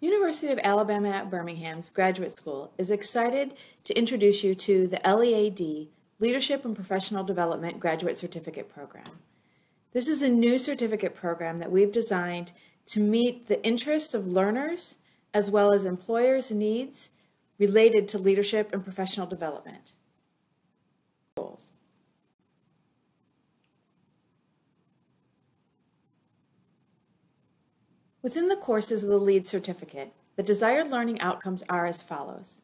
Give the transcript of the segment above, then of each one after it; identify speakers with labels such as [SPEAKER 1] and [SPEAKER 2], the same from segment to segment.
[SPEAKER 1] University of Alabama at Birmingham's Graduate School is excited to introduce you to the LEAD Leadership and Professional Development Graduate Certificate Program. This is a new certificate program that we've designed to meet the interests of learners as well as employers' needs related to leadership and professional development. Goals. Within the courses of the LEAD certificate, the desired learning outcomes are as follows.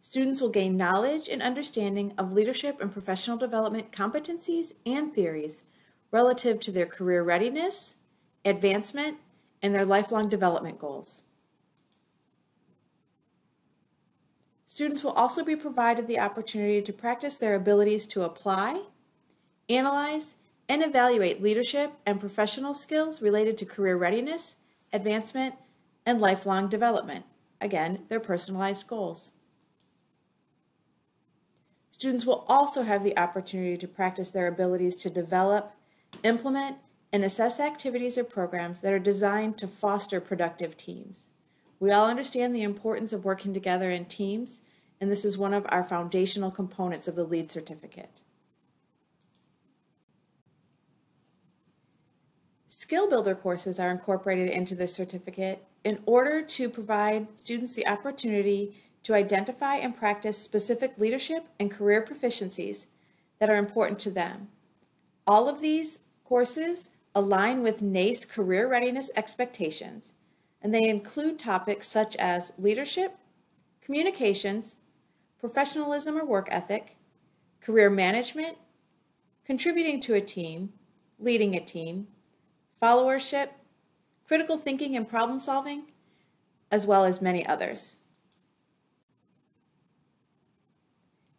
[SPEAKER 1] Students will gain knowledge and understanding of leadership and professional development competencies and theories relative to their career readiness, advancement, and their lifelong development goals. Students will also be provided the opportunity to practice their abilities to apply, analyze, and evaluate leadership and professional skills related to career readiness, advancement, and lifelong development. Again, their personalized goals. Students will also have the opportunity to practice their abilities to develop, implement, and assess activities or programs that are designed to foster productive teams. We all understand the importance of working together in teams, and this is one of our foundational components of the LEAD certificate. Skill Builder courses are incorporated into this certificate in order to provide students the opportunity to identify and practice specific leadership and career proficiencies that are important to them. All of these courses align with NACE career readiness expectations, and they include topics such as leadership, communications, professionalism or work ethic, career management, contributing to a team, leading a team, followership, critical thinking and problem solving, as well as many others.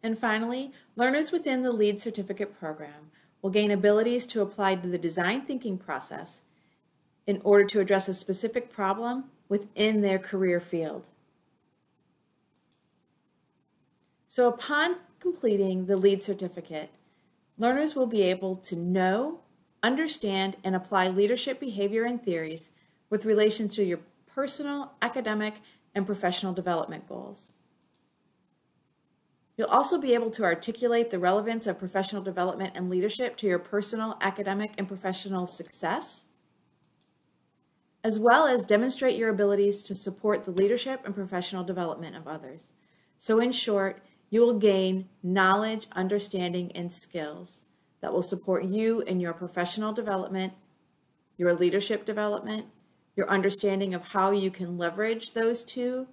[SPEAKER 1] And finally, learners within the LEAD certificate program will gain abilities to apply to the design thinking process in order to address a specific problem within their career field. So upon completing the LEAD certificate, learners will be able to know, understand, and apply leadership behavior and theories with relation to your personal, academic, and professional development goals. You'll also be able to articulate the relevance of professional development and leadership to your personal, academic, and professional success, as well as demonstrate your abilities to support the leadership and professional development of others. So in short, you will gain knowledge, understanding, and skills that will support you in your professional development, your leadership development, your understanding of how you can leverage those two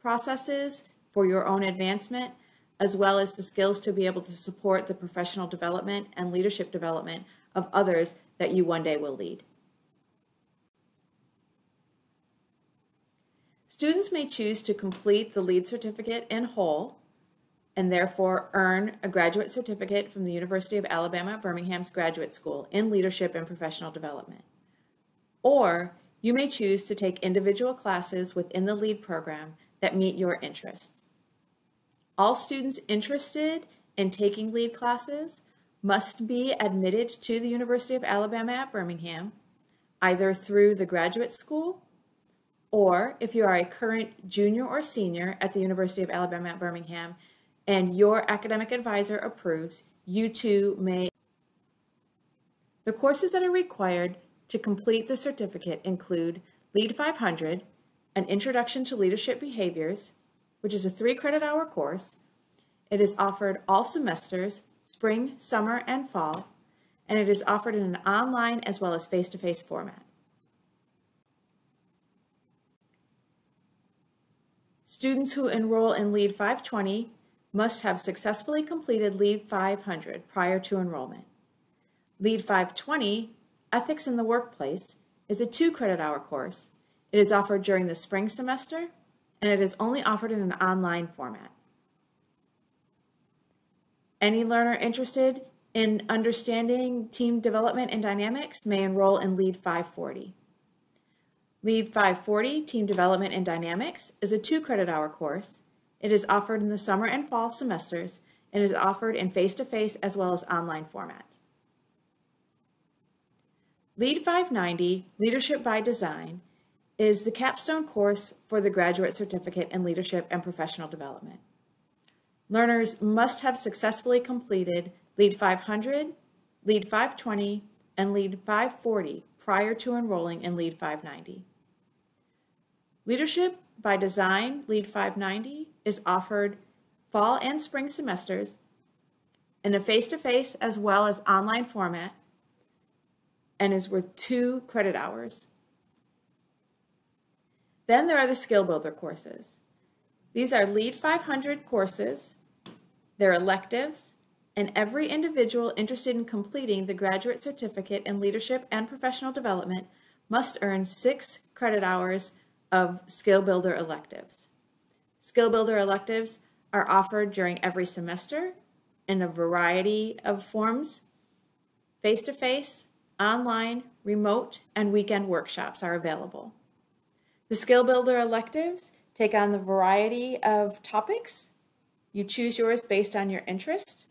[SPEAKER 1] processes for your own advancement, as well as the skills to be able to support the professional development and leadership development of others that you one day will lead. Students may choose to complete the LEAD certificate in whole and therefore earn a graduate certificate from the University of Alabama at Birmingham's Graduate School in Leadership and Professional Development. Or you may choose to take individual classes within the LEAD program that meet your interests. All students interested in taking LEAD classes must be admitted to the University of Alabama at Birmingham, either through the graduate school or if you are a current junior or senior at the University of Alabama at Birmingham, and your academic advisor approves, you too may. The courses that are required to complete the certificate include LEAD 500, an Introduction to Leadership Behaviors, which is a three credit hour course. It is offered all semesters, spring, summer, and fall, and it is offered in an online as well as face-to-face -face format. Students who enroll in LEAD 520 must have successfully completed LEAD 500 prior to enrollment. LEAD 520, Ethics in the Workplace, is a two credit hour course. It is offered during the spring semester and it is only offered in an online format. Any learner interested in understanding team development and dynamics may enroll in LEAD 540. LEAD 540, Team Development and Dynamics, is a two credit hour course it is offered in the summer and fall semesters and is offered in face-to-face -face as well as online format. LEAD 590, Leadership by Design, is the capstone course for the Graduate Certificate in Leadership and Professional Development. Learners must have successfully completed LEAD 500, LEAD 520, and LEAD 540 prior to enrolling in LEAD 590. Leadership by Design LEAD 590 is offered fall and spring semesters in a face-to-face as well as online format and is worth two credit hours. Then there are the Skill Builder courses. These are LEAD 500 courses, they're electives, and every individual interested in completing the Graduate Certificate in Leadership and Professional Development must earn six credit hours of Skill Builder electives. Skill Builder electives are offered during every semester in a variety of forms. Face-to-face, online, remote, and weekend workshops are available. The Skill Builder electives take on the variety of topics. You choose yours based on your interest.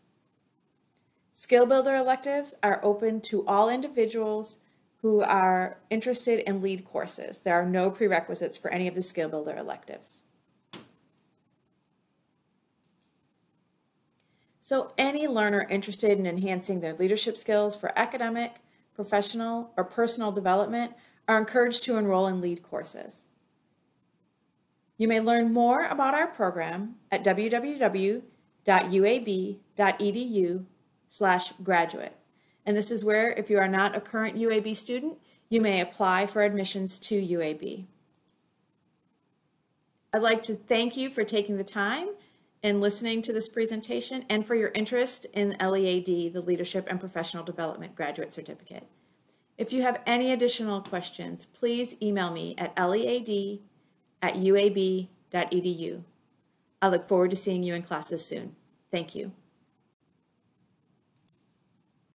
[SPEAKER 1] Skill Builder electives are open to all individuals who are interested in lead courses. There are no prerequisites for any of the Skill Builder electives. So any learner interested in enhancing their leadership skills for academic, professional, or personal development are encouraged to enroll in lead courses. You may learn more about our program at www.uab.edu slash graduate. And this is where, if you are not a current UAB student, you may apply for admissions to UAB. I'd like to thank you for taking the time and listening to this presentation and for your interest in LEAD, the Leadership and Professional Development Graduate Certificate. If you have any additional questions, please email me at lead at uab.edu. I look forward to seeing you in classes soon. Thank you.